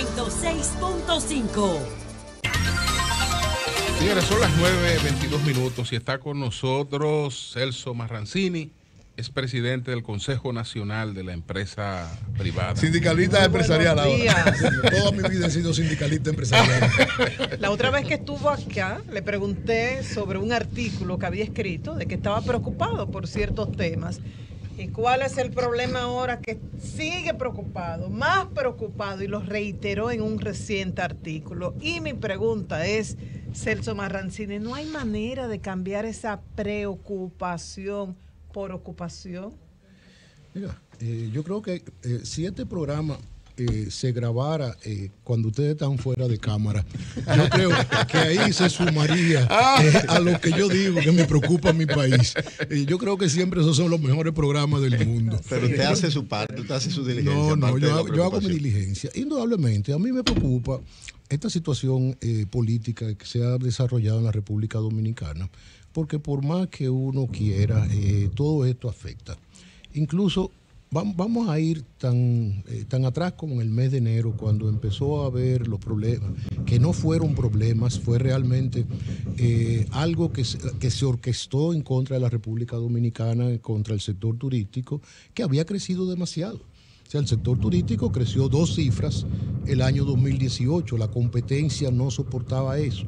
106.5. Señores, son las 9.22 minutos y está con nosotros Celso Marrancini, es presidente del Consejo Nacional de la Empresa Privada. Sindicalista empresarial ahora. Toda mi vida he sido sindicalista empresarial. La otra vez que estuvo acá, le pregunté sobre un artículo que había escrito de que estaba preocupado por ciertos temas. ¿Y cuál es el problema ahora? Que sigue preocupado, más preocupado, y lo reiteró en un reciente artículo. Y mi pregunta es, Celso Marrancini, ¿no hay manera de cambiar esa preocupación por ocupación? Mira, eh, yo creo que eh, si este programa eh, se grabara eh, cuando ustedes están fuera de cámara, yo creo que ahí se sumaría eh, a lo que yo digo que me preocupa mi país. Eh, yo creo que siempre esos son los mejores programas del mundo. Pero usted hace su parte, usted hace su diligencia. No, no, yo, yo hago mi diligencia. Indudablemente, a mí me preocupa esta situación eh, política que se ha desarrollado en la República Dominicana, porque por más que uno quiera, eh, todo esto afecta. Incluso vamos a ir tan, eh, tan atrás como en el mes de enero, cuando empezó a haber los problemas, que no fueron problemas, fue realmente eh, algo que se, que se orquestó en contra de la República Dominicana, contra el sector turístico, que había crecido demasiado. O sea, el sector turístico creció dos cifras el año 2018, la competencia no soportaba eso.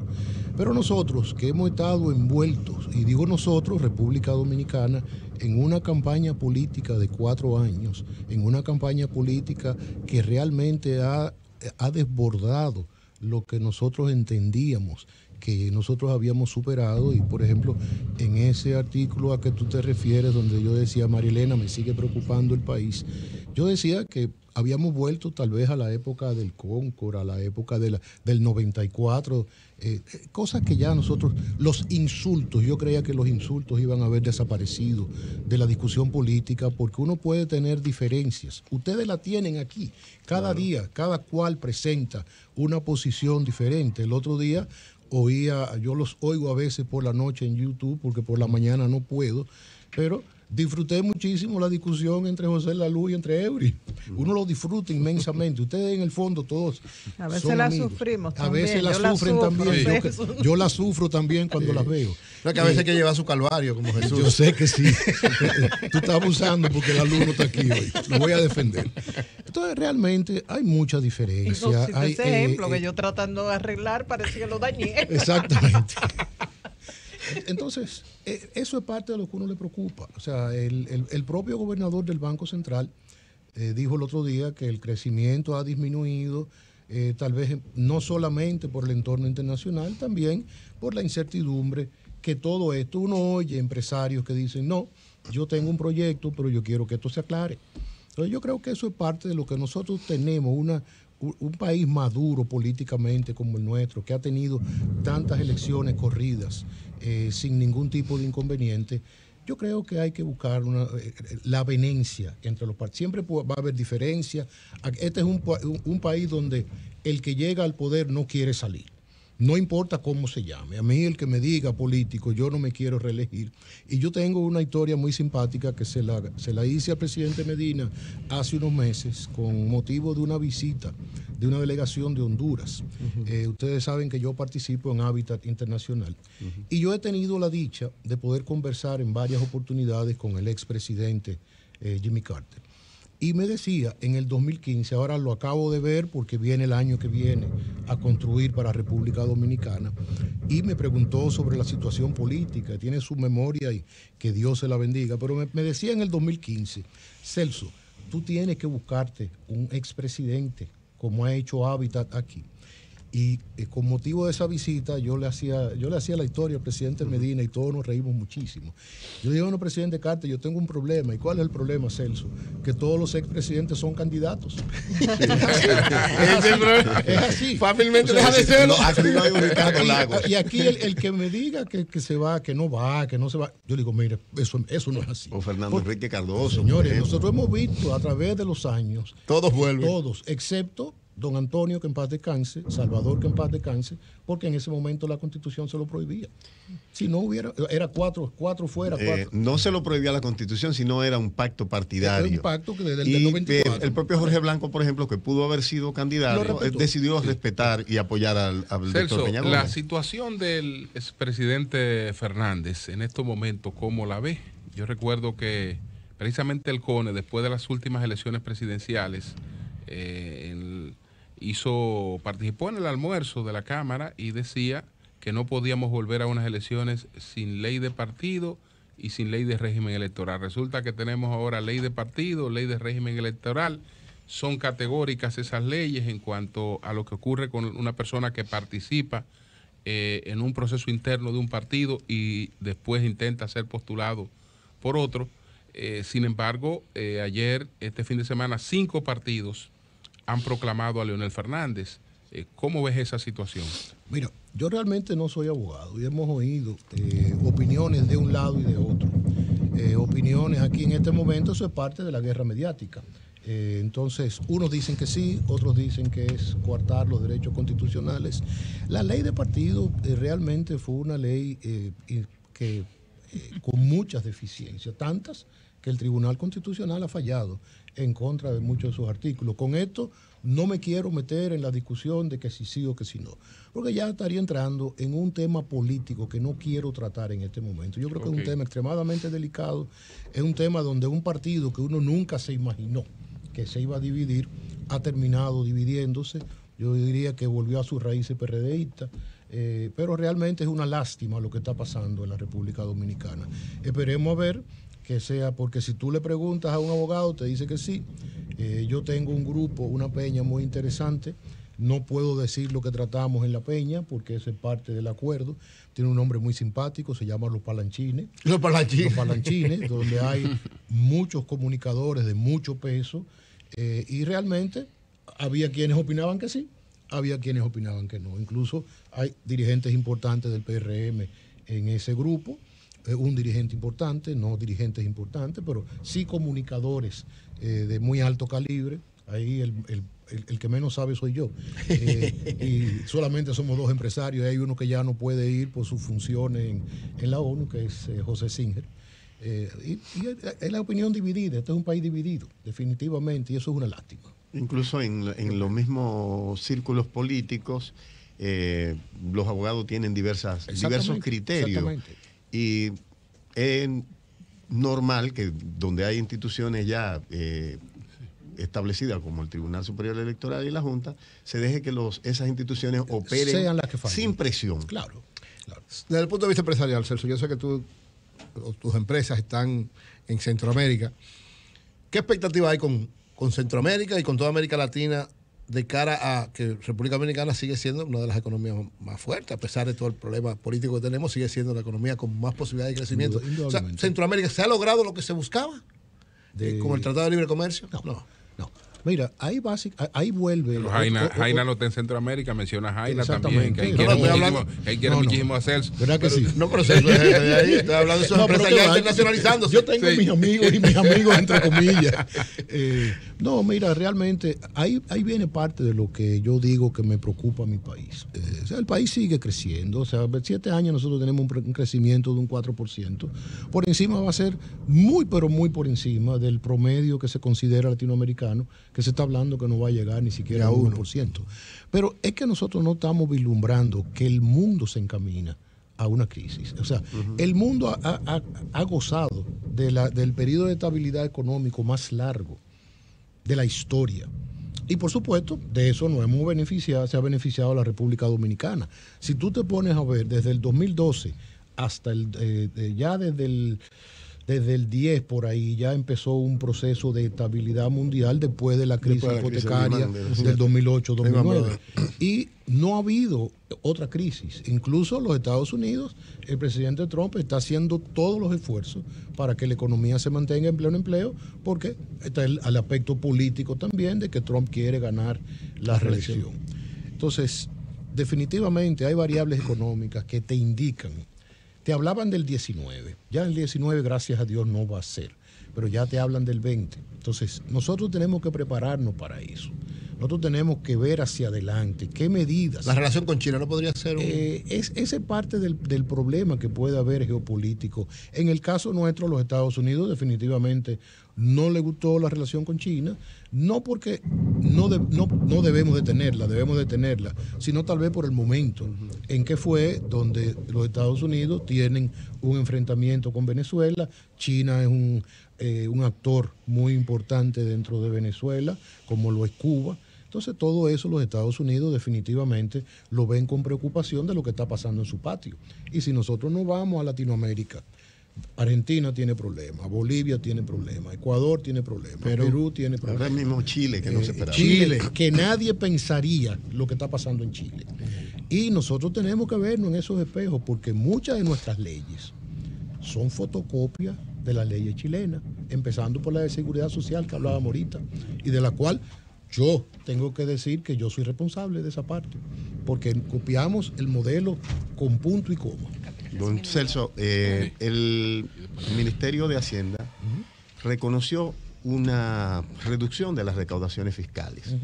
Pero nosotros que hemos estado envueltos, y digo nosotros, República Dominicana, en una campaña política de cuatro años, en una campaña política que realmente ha, ha desbordado lo que nosotros entendíamos que nosotros habíamos superado. Y por ejemplo en ese artículo a que tú te refieres donde yo decía Marilena me sigue preocupando el país yo decía que habíamos vuelto tal vez a la época del Concord a la época de la- del 94 eh, eh, cosas que ya nosotros los insultos yo creía que los insultos iban a haber desaparecido de la discusión política porque uno puede tener diferencias. Ustedes la tienen aquí. Cada día cada cual presenta una posición diferente. El otro día oía, yo los oigo a veces por la noche en YouTube porque por la mañana no puedo, pero disfruté muchísimo la discusión entre José Lalú y entre Eury. Uno lo disfruta inmensamente. Ustedes en el fondo todos A veces son la amigos. sufrimos A veces también. la Yo la sufren sufro, también. Yo, Celso. que- yo la sufro también cuando las veo. No, que a veces hay que llevar su calvario como Jesús. Yo sé que sí. Tú estás abusando porque el alumno está aquí hoy. Lo voy a defender. Entonces, realmente hay mucha diferencia. No, si hay, ese eh, ejemplo eh, que yo tratando de arreglar parece que lo dañé. Exactamente. Entonces, eh, eso es parte de lo que uno le preocupa. O sea, el, propio gobernador del Banco Central eh, dijo el otro día que el crecimiento ha disminuido, eh, tal vez no solamente por el entorno internacional, también por la incertidumbre que todo esto, uno oye empresarios que dicen, no, yo tengo un proyecto, pero yo quiero que esto se aclare. Entonces yo creo que eso es parte de lo que nosotros tenemos, una, un país maduro políticamente como el nuestro, que ha tenido tantas elecciones corridas eh, sin ningún tipo de inconveniente. Yo creo que hay que buscar una, eh, la avenencia entre los partidos. Siempre va a haber diferencia. Este es un- un país donde el que llega al poder no quiere salir. No importa cómo se llame. A mí el que me diga político, yo no me quiero reelegir. Y yo tengo una historia muy simpática que se la, se la hice al presidente Medina hace unos meses con motivo de una visita de una delegación de Honduras. Eh, ustedes saben que yo participo en Hábitat Internacional. Y yo he tenido la dicha de poder conversar en varias oportunidades con el expresidente eh, Jimmy Carter. Y me decía, en el 2015, ahora lo acabo de ver porque viene el año que viene a construir para República Dominicana, y me preguntó sobre la situación política, tiene su memoria y que Dios se la bendiga, pero me, decía en el 2015, Celso, tú tienes que buscarte un expresidente como ha hecho Habitat aquí. Y eh, con motivo de esa visita yo le hacía yo le hacía la historia al presidente Medina y todos nos reímos muchísimo. Yo le digo, bueno, presidente Carter, yo tengo un problema. ¿Y cuál es el problema, Celso? Que todos los expresidentes son candidatos. es así. Fácilmente O sea, deja de serlo. No, y aquí el, el que me diga que, que se va, que no va, que no se va, yo le digo, mire, eso, eso no es así. O Fernando Enrique Cardoso. Señores, ejemplo. nosotros hemos visto a través de los años Todos vuelven. todos, excepto don Antonio que en paz descanse, Salvador que en paz descanse, porque en ese momento la constitución se lo prohibía. Si no hubiera, era cuatro, cuatro fuera, Eh, cuatro. no se lo prohibía la constitución, sino era un pacto partidario. Era un pacto que desde el Y, del eh, 94. el propio Jorge Blanco, por ejemplo, que pudo haber sido candidato, eh, decidió respetar y apoyar al, al doctor Celso, Peña la situación del expresidente Fernández en estos momentos, ¿cómo la ve? Yo recuerdo que precisamente el CONE, después de las últimas elecciones presidenciales, eh, el- hizo, participó en el almuerzo de la Cámara y decía que no podíamos volver a unas elecciones sin ley de partido y sin ley de régimen electoral. Resulta que tenemos ahora ley de partido, ley de régimen electoral. Son categóricas esas leyes en cuanto a lo que ocurre con una persona que participa eh, en un proceso interno de un partido y después intenta ser postulado por otro. Eh, sin embargo, eh, ayer, este fin de semana, cinco partidos han proclamado a Leonel Fernández. Eh, ¿Cómo ves esa situación? Mira, yo realmente no soy abogado y hemos oído eh, opiniones de un lado y de otro. Eh, opiniones aquí en este momento, eso es parte de la guerra mediática. Entonces, unos dicen que sí, otros dicen que es coartar los derechos constitucionales. La ley de partido realmente fue una ley que con muchas deficiencias, tantas que el Tribunal Constitucional ha fallado en contra de muchos de sus artículos. Con esto no me quiero meter en la discusión de que si sí o que si no, porque ya estaría entrando en un tema político que no quiero tratar en este momento. Yo creo que es un tema extremadamente delicado, es un tema donde un partido que uno nunca se imaginó que se iba a dividir, ha terminado dividiéndose. Yo diría que volvió a sus raíces PRDistas. Eh, pero realmente es una lástima lo que está pasando en la República Dominicana. Esperemos a ver que sea, porque si tú le preguntas a un abogado, te dice que sí. Eh, yo tengo un grupo, una peña muy interesante. No puedo decir lo que tratamos en la peña, porque ese es parte del acuerdo. Tiene un nombre muy simpático, se llama Los Palanchines. Los palanchines. Los Palanchines, donde hay muchos comunicadores de mucho peso. eh, y realmente había quienes opinaban que sí, había quienes opinaban que no. Incluso hay dirigentes importantes del PRM en ese grupo, un dirigente importante, no dirigentes importantes, pero sí comunicadores eh, de muy alto calibre. Ahí el, el- el- el que menos sabe soy yo. Eh, y solamente somos dos empresarios. Hay uno que ya no puede ir por sus funciones en, en la ONU, que es eh, José Singer. Eh, y, y es- la opinión dividida. Este es un país dividido, definitivamente, y eso es una lástima. Incluso en, en los mismos círculos políticos, eh, los abogados tienen diversas, diversos criterios. exactamente. Y es normal que donde hay instituciones ya eh, establecidas como el Tribunal Superior Electoral y la Junta, se deje que los, esas instituciones operen Sean las que fallen. sin presión. Claro, claro. Desde el punto de vista empresarial, Celso, yo sé que tú, o tus empresas están en Centroamérica. ¿Qué expectativa hay con, con Centroamérica y con toda América Latina de cara a que República Dominicana sigue siendo una de las economías más fuertes, a pesar de todo el problema político que tenemos, sigue siendo la economía con más posibilidades de crecimiento? O sea. ¿Centroamérica se ha logrado lo que se buscaba? De- ¿Con el Tratado de Libre Comercio? No, no. Mira, ahí, basic, ahí vuelve. Pero Jaina, o- o- Jaina no está en Centroamérica, menciona a Jaina también, que No, quiere no, muchísimo, ahí quiere No, muchísimo a Celso. ¿Verdad que sí? No, pero Celso es de ahí. Estoy hablando de pero empresas que ya internacionalizándose. Yo tengo Sí. mis amigos y mis amigos entre comillas. Eh, no, mira, realmente ahí, ahí viene parte de lo que yo digo que me preocupa a mi país. Eh, o sea, el país sigue creciendo. O sea, en siete años nosotros tenemos un crecimiento de un 4%. Por encima va a ser muy, pero muy por encima del promedio que se considera latinoamericano, que se está hablando que no va a llegar ni siquiera a 1%. Pero es que nosotros no estamos vislumbrando que el mundo se encamina a una crisis. O sea, el mundo ha, ha- gozado de la- del periodo de estabilidad económico más largo de la historia. Y por supuesto, de eso nos hemos beneficiado, se ha beneficiado la República Dominicana. Si tú te pones a ver desde el 2012 hasta el, eh, eh, ya desde el, desde el 10 por ahí, ya empezó un proceso de estabilidad mundial después de la crisis de la crisis hipotecaria de- del 2008-2009. Lehman Y no ha habido otra crisis. Incluso los Estados Unidos, el presidente Trump está haciendo todos los esfuerzos para que la economía se mantenga en pleno empleo, porque está el, el aspecto político también de que Trump quiere ganar la reelección. Entonces, definitivamente hay variables económicas que te indican. Te hablaban del 19. Ya el 19, gracias a Dios, no va a ser. Pero ya te hablan del 20. Entonces, nosotros tenemos que prepararnos para eso. Nosotros tenemos que ver hacia adelante qué medidas. La relación con China no podría ser un... Eh, es, ese es parte del, del problema que puede haber geopolítico. En el caso nuestro, los Estados Unidos definitivamente no le gustó la relación con China, no porque no, de- no, no debemos de tenerla, debemos de tenerla, sino tal vez por el momento en que fue donde los Estados Unidos tienen un enfrentamiento con Venezuela, China es un, eh, un actor muy importante dentro de Venezuela, como lo es Cuba. Entonces todo eso los Estados Unidos definitivamente lo ven con preocupación de lo que está pasando en su patio. Y si nosotros no vamos a Latinoamérica, Argentina tiene problemas, Bolivia tiene problemas, Ecuador tiene problemas, Perú, tiene Ahora problemas. mismo Chile, que no Eh, se esperaba. Chile, que nadie pensaría lo que está pasando en Chile. Y nosotros tenemos que vernos en esos espejos porque muchas de nuestras leyes son fotocopias de las leyes chilenas, empezando por la de seguridad social que hablábamos ahorita, y de la cual yo tengo que decir que yo soy responsable de esa parte, porque copiamos el modelo con punto y coma. Don Celso, eh, el Ministerio de Hacienda reconoció una reducción de las recaudaciones fiscales.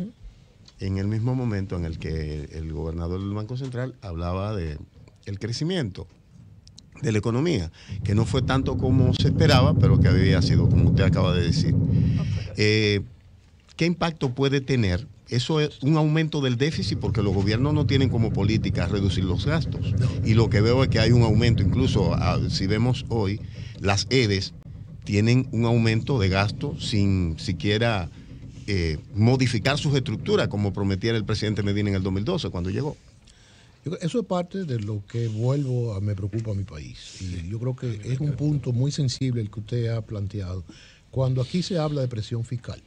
En el mismo momento en el que el gobernador del Banco Central hablaba de el crecimiento de la economía, que no fue tanto como se esperaba, pero que había sido como usted acaba de decir. Eh, ¿Qué impacto puede tener? Eso es un aumento del déficit porque los gobiernos no tienen como política reducir los gastos. Y lo que veo es que hay un aumento, incluso si vemos hoy, las EDES tienen un aumento de gasto sin siquiera eh, modificar sus estructuras, como prometiera el presidente Medina en el 2012 cuando llegó. Eso es parte de lo que vuelvo a me preocupa a mi país. Y yo creo que es un punto muy sensible el que usted ha planteado. Cuando aquí se habla de presión fiscal,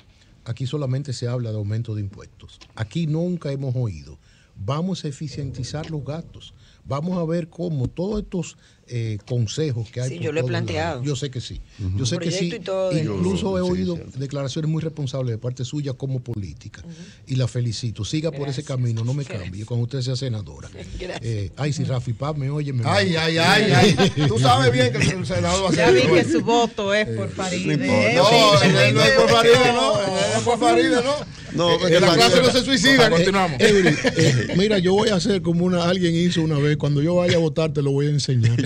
aquí solamente se habla de aumento de impuestos. Aquí nunca hemos oído. Vamos a eficientizar los gastos. Vamos a ver cómo todos estos eh, consejos que hay. Sí, por yo lo he planteado. lados, Yo sé que sí. Yo sé que sí. Y todo Incluso he oído declaraciones muy responsables de parte suya como política. Y la felicito. Siga por ese camino, no me cambie cuando usted sea senadora. Gracias. Eh, ay, si Rafi Paz me oye, me Ay, ay, ay, ay. Tú sabes bien que el senador va a Ya ser. vi que su voto es por Faride. no importa. ¿eh? No, no es por Faride, no. es por Faride, no. No, en la clase no se suicida. Continuamos. Eh, mira, yo voy a hacer como una alguien hizo una vez. Cuando yo vaya a votar, te lo voy a enseñar.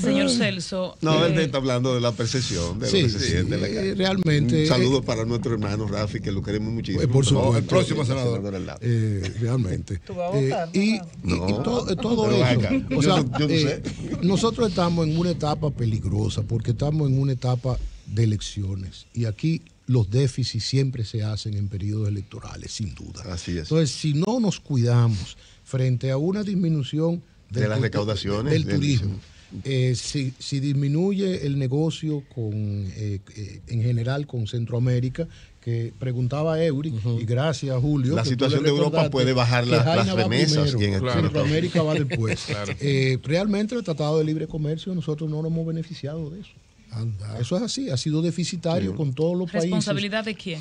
Señor Celso. No, él eh, está hablando de la percepción de Sí, lo que se sí, siente. eh, realmente, Un saludo eh, para nuestro hermano Rafi, que lo queremos muchísimo. Eh, por supuesto. el próximo senador. al lado. Eh, realmente. Tú vas a Eh, votar, y, ¿no? y- y No. to- todo eso. o sea, no- yo no eh, nosotros estamos en una etapa peligrosa porque estamos en una etapa de elecciones y aquí los déficits siempre se hacen en periodos electorales, sin duda. Así es. Entonces, si no nos cuidamos frente a una disminución De las recaudaciones, del del- turismo, eh, si, si disminuye el negocio con, eh, eh, en general con Centroamérica, que preguntaba Eury, y gracias Julio. La situación de Europa puede bajar las- remesas primero, y en el- Claro. Centroamérica va después. Claro. Eh, realmente el Tratado de Libre Comercio nosotros no nos hemos beneficiado de eso. Anda. Eso es así, ha sido deficitario con todos los países. ¿Responsabilidad de quién?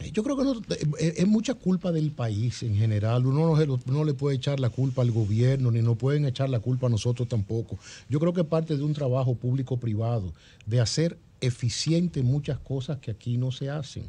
Eh, Yo creo que no- eh, es mucha culpa del país en general. Uno no, no le puede echar la culpa al gobierno, ni nos pueden echar la culpa a nosotros tampoco. Yo creo que es parte de un trabajo público-privado, de hacer eficiente muchas cosas que aquí no se hacen.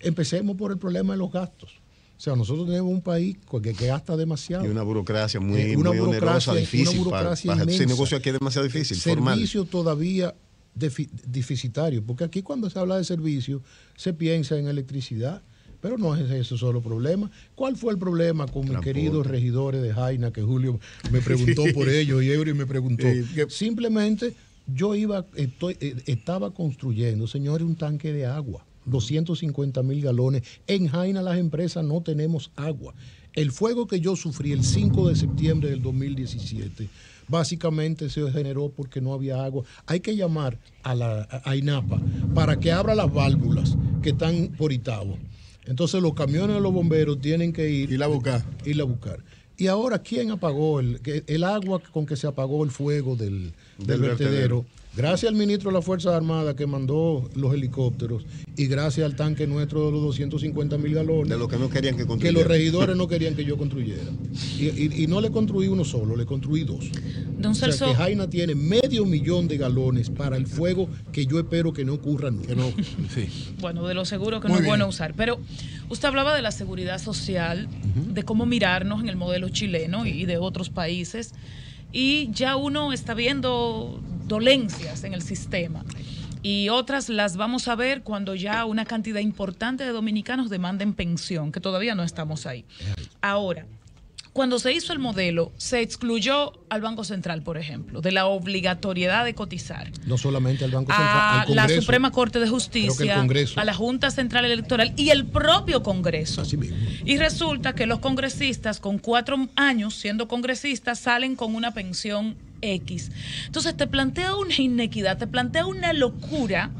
Empecemos por el problema de los gastos. O sea, nosotros tenemos un país que, que gasta demasiado. Y una burocracia muy, Eh, una muy burocracia- onerosa, una difícil. para- burocracia para- ese inmensa. negocio aquí es demasiado difícil, formal. servicio todavía defi- deficitario, porque aquí cuando se habla de servicio se piensa en electricidad, pero no es ese solo problema. ¿Cuál fue el problema con mis queridos regidores de Jaina, que Julio me preguntó por ellos y Eury me preguntó? Simplemente yo iba, estoy, eh, estaba construyendo, señores, un tanque de agua. 250 mil galones. En Jaina las empresas no tenemos agua. El fuego que yo sufrí el 5 de septiembre del 2017 básicamente se generó porque no había agua. Hay que llamar a la a INAPA para que abra las válvulas que están por Itabo. Entonces los camiones de los bomberos tienen que ir Ir a buscar. ir a buscar. Y ahora, ¿quién apagó el, el agua con que se apagó el fuego del, del Del vertedero? vertedero. Gracias al ministro de las Fuerzas Armadas que mandó los helicópteros y gracias al tanque nuestro de los 250 mil galones. De lo que no querían que que construyeran. los regidores no querían que yo construyera. Y, y- y no le construí uno solo, le construí dos. Don O sea, Celso, que Jaina tiene medio millón de galones para el fuego que yo espero que no ocurra nunca. Que no. Sí. bueno, de lo seguro que Muy no es bien. bueno usar. Pero usted hablaba de la seguridad social, de cómo mirarnos en el modelo chileno y de otros países. Y ya uno está viendo dolencias en el sistema. Y otras las vamos a ver cuando ya una cantidad importante de dominicanos demanden pensión, que todavía no estamos ahí. Ahora, cuando se hizo el modelo, se excluyó al Banco Central, por ejemplo, de la obligatoriedad de cotizar No solamente al Banco Central, a al la. Suprema Corte de Justicia, a la Junta Central Electoral y el propio Congreso. Así mismo. Y resulta que los congresistas con cuatro años siendo congresistas salen con una pensión X. Entonces te plantea una inequidad, te plantea una locura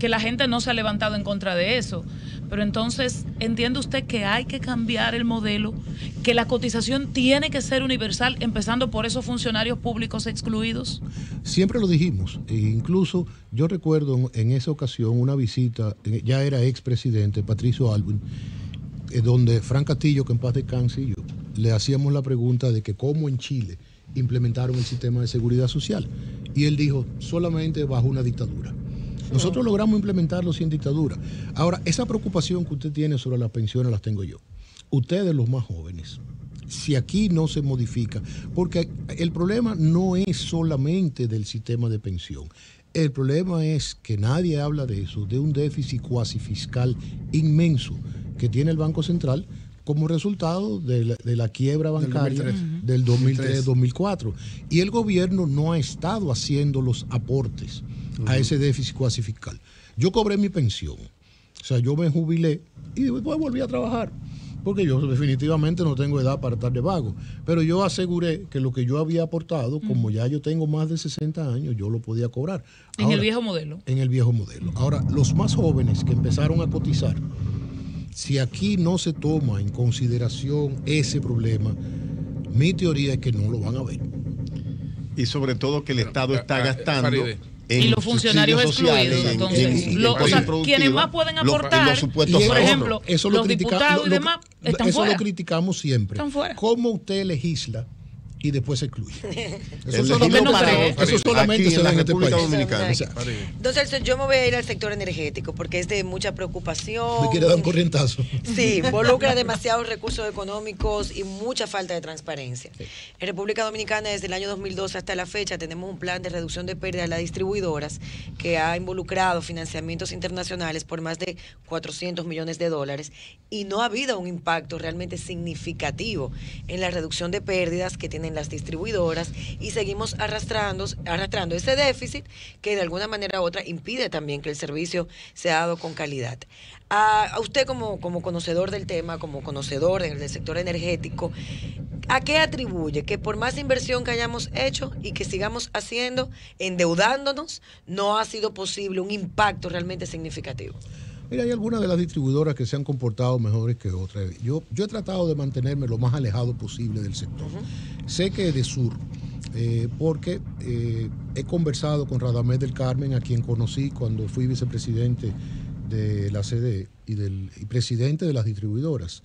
que la gente no se ha levantado en contra de eso. Pero entonces, ¿entiende usted que hay que cambiar el modelo? Que la cotización tiene que ser universal, empezando por esos funcionarios públicos excluidos. Siempre lo dijimos. E incluso yo recuerdo en, esa ocasión una visita, eh, ya era expresidente Patricio Alvin, eh, donde Fran Castillo, que en paz descanse, y yo, le hacíamos la pregunta de que cómo en Chile implementaron el sistema de seguridad social. Y él dijo, solamente bajo una dictadura. Nosotros logramos implementarlo sin dictadura. Ahora, esa preocupación que usted tiene sobre las pensiones las tengo yo. Ustedes los más jóvenes, si aquí no se modifica, porque el problema no es solamente del sistema de pensión. El problema es que nadie habla de eso, de un déficit cuasi fiscal inmenso que tiene el Banco Central como resultado de la, de la quiebra bancaria 2003. del 2003-2004. Y el gobierno no ha estado haciendo los aportes a ese déficit cuasi fiscal. Yo cobré mi pensión, o sea, yo me jubilé y después volví a trabajar. Porque yo definitivamente no tengo edad para estar de vago. Pero yo aseguré que lo que yo había aportado, como ya yo tengo más de 60 años, yo lo podía cobrar. En el viejo modelo. en el viejo modelo. Ahora, los más jóvenes que empezaron a cotizar, si aquí no se toma en consideración ese problema, mi teoría es que no lo van a ver. Y sobre todo que el Estado está ah, gastando. Faride. En y los funcionarios excluidos. en- entonces, en- en lo- o sea, quienes más pueden aportar, los Y por ejemplo, eso los lo critica- diputados y lo- demás lo- están eso fuera. lo criticamos siempre. Están fuera. ¿Cómo usted legisla y después se excluye? Eso solamente, para- eso solamente aquí se en da la en este República país. Dominicana. O sea, Faride. Entonces, yo me voy a ir al sector energético porque es de mucha preocupación. me quiere dar un corrientazo. Sí, involucra demasiados recursos económicos y mucha falta de transparencia. En República Dominicana, desde el año 2012 hasta la fecha, tenemos un plan de reducción de pérdidas de las distribuidoras que ha involucrado financiamientos internacionales por más de 400 millones de dólares y no ha habido un impacto realmente significativo en la reducción de pérdidas que tienen las distribuidoras y seguimos arrastrando, arrastrando ese déficit que de alguna manera u otra impide también que el servicio sea dado con calidad. A, usted como, como conocedor del tema, como conocedor del sector energético, ¿a qué atribuye que por más inversión que hayamos hecho y que sigamos haciendo, endeudándonos, no ha sido posible un impacto realmente significativo? Mira, hay algunas de las distribuidoras que se han comportado mejores que otras. Yo, yo he tratado de mantenerme lo más alejado posible del sector. Sé que de sur, eh, porque eh, he conversado con Radamés del Carmen, a quien conocí cuando fui vicepresidente de la CDE y, del, y presidente de las distribuidoras.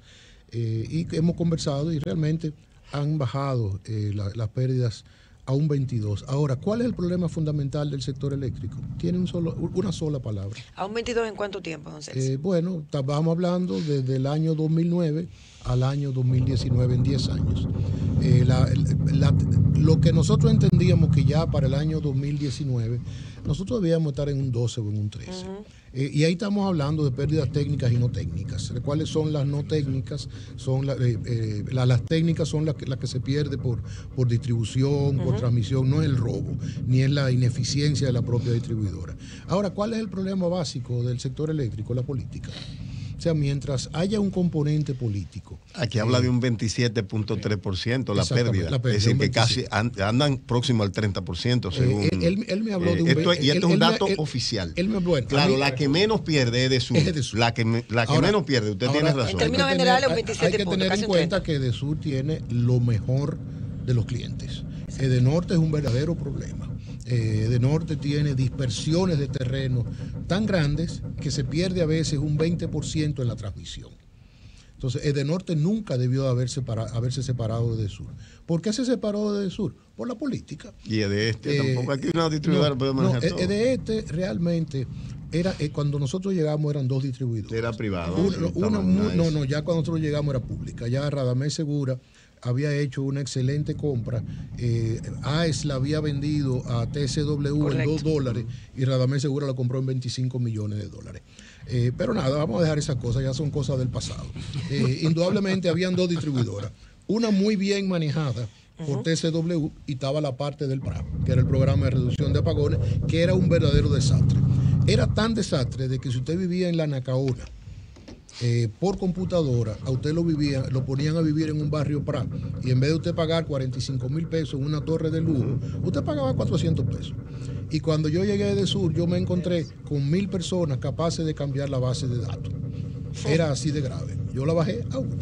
Eh, y hemos conversado y realmente han bajado la- las pérdidas a un 22. Ahora, ¿cuál es el problema fundamental del sector eléctrico? Tiene un solo, una sola palabra. ¿A un 22 en cuánto tiempo, don Celso? Eh, bueno, estábamos hablando desde el año 2009 al año 2019, en 10 años. Eh, la- la- lo que nosotros entendíamos que ya para el año 2019, nosotros debíamos estar en un 12 o en un 13. Eh, y ahí estamos hablando de pérdidas técnicas y no técnicas. ¿Cuáles son las no técnicas? Son la- eh, eh, la- las técnicas son las que, las que se pierde por, por distribución, por transmisión, no es el robo, ni es la ineficiencia de la propia distribuidora. Ahora, ¿cuál es el problema básico del sector eléctrico? La política. O sea, mientras haya un componente político. Aquí habla de un 27.3% la pérdida. la pérdida, es decir, que 27. casi an- andan próximo al 30%. Según, Eh, él, él- él me habló eh, de un esto- Y esto él- es un dato él- oficial. él me- bueno, a claro, mí- la que menos pierde es de sur. Es de sur. La que, la que Ahora- menos pierde, usted ahora, tiene razón. En términos generales, un tener- 27 Hay que tener en cuenta 30. que de Sur tiene lo mejor de los clientes. Eh, de Norte es un verdadero problema. Eh, de Norte tiene dispersiones de terreno tan grandes que se pierde a veces un 20% en la transmisión. Entonces, Edenorte nunca debió haber separa- haberse separado de Sur. ¿Por qué se separó de Sur? Por la política. Y de este Eh, tampoco aquí una distribuidora no, puede no, manejar todo. de este realmente era eh, cuando nosotros llegamos eran dos distribuidores. Era privado. Una no, no, ya cuando nosotros llegamos era pública. Ya Radamés Segura había hecho una excelente compra. Eh, AES la había vendido a TCW en Correcto. 2 dólares y Radamés Segura la compró en 25 millones de dólares. Eh, pero nada, vamos a dejar esas cosas, ya son cosas del pasado. Eh, indudablemente habían dos distribuidoras. Una muy bien manejada por TCW y estaba la parte del PRA, que era el programa de reducción de apagones, que era un verdadero desastre. Era tan desastre de que si usted vivía en la Nacaona, eh, por computadora, a usted lo vivía, lo ponían a vivir en un barrio PRA y en vez de usted pagar 45 mil pesos en una torre de lujo, usted pagaba 400 pesos. Y cuando yo llegué de sur, yo me encontré con mil personas capaces de cambiar la base de datos. Era así de grave. Yo la bajé a uno.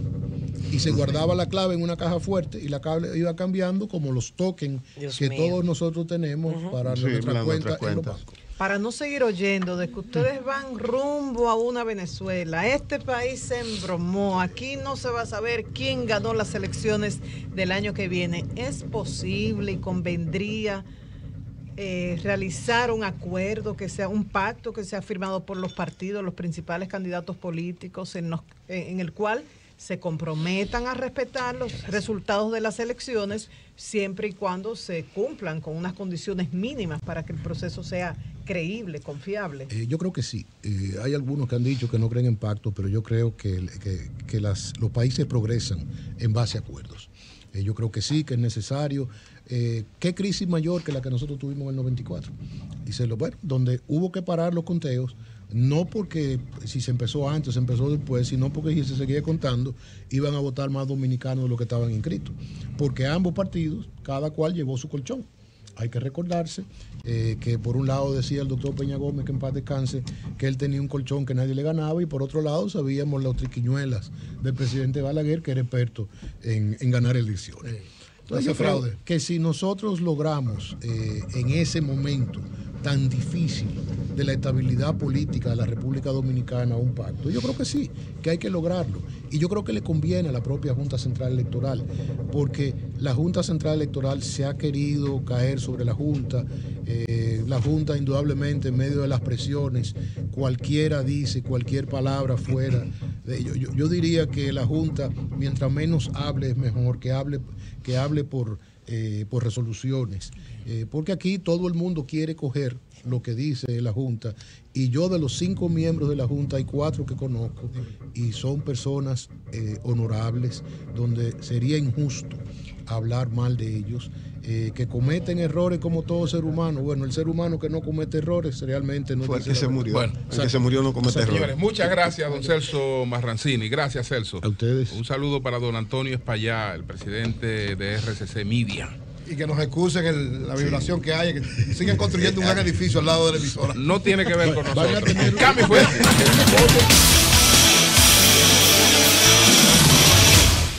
Y se guardaba la clave en una caja fuerte y la clave iba cambiando como los tokens Dios que mío. todos nosotros tenemos para Sí, nuestra para cuenta nuestras en los cuentas. bancos. Para no seguir oyendo de que ustedes van rumbo a una Venezuela, este país se embromó, aquí no se va a saber quién ganó las elecciones del año que viene. ¿Es posible y convendría eh, realizar un acuerdo, que sea un pacto que sea firmado por los partidos, los principales candidatos políticos, en, el cual se comprometan a respetar los resultados de las elecciones siempre y cuando se cumplan con unas condiciones mínimas para que el proceso sea creíble, confiable. Eh, yo creo que sí. Eh, hay algunos que han dicho que no creen en pacto, pero yo creo que, que- los países progresan en base a acuerdos. Eh, yo creo que sí, que es necesario. ¿Qué crisis mayor que la que nosotros tuvimos en el 94? Y se lo, bueno, donde hubo que parar los conteos, no porque si se empezó antes se empezó después, sino porque si se seguía contando, iban a votar más dominicanos de los que estaban inscritos. Porque ambos partidos, cada cual llevó su colchón. Hay que recordarse eh, que por un lado decía el doctor Peña Gómez que en paz descanse que él tenía un colchón que nadie le ganaba y por otro lado sabíamos las triquiñuelas del presidente Balaguer que era experto en, en ganar elecciones. Entonces, yo creo fraude. que si nosotros logramos eh, en ese momento tan difícil de la estabilidad política de la República Dominicana un pacto, yo creo que sí, que hay que lograrlo. Y yo creo que le conviene a la propia Junta Central Electoral, porque la Junta Central Electoral se ha querido caer sobre la Junta. eh, la Junta, indudablemente, en medio de las presiones, cualquiera dice cualquier palabra fuera. yo diría que la Junta, mientras menos hable, es mejor, que hable, que hable por, eh, por resoluciones. Eh, porque aquí todo el mundo quiere coger lo que dice la Junta. Y yo de los cinco miembros de la Junta hay cuatro que conozco y son personas eh, honorables, donde sería injusto hablar mal de ellos, eh, que cometen errores como todo ser humano. Bueno, el ser humano que no comete errores realmente no Fue el que se murió. Bueno, el que se murió no comete Señores, errores. muchas gracias, don Celso Marrancini. Gracias, Celso. A ustedes. Un saludo para don Antonio Espallá, el presidente de RCC Media. Y que nos excusen el- la vibración que hay, que sigan construyendo un gran edificio al lado de la emisora. No tiene que ver con nosotros. Cambio fuerte.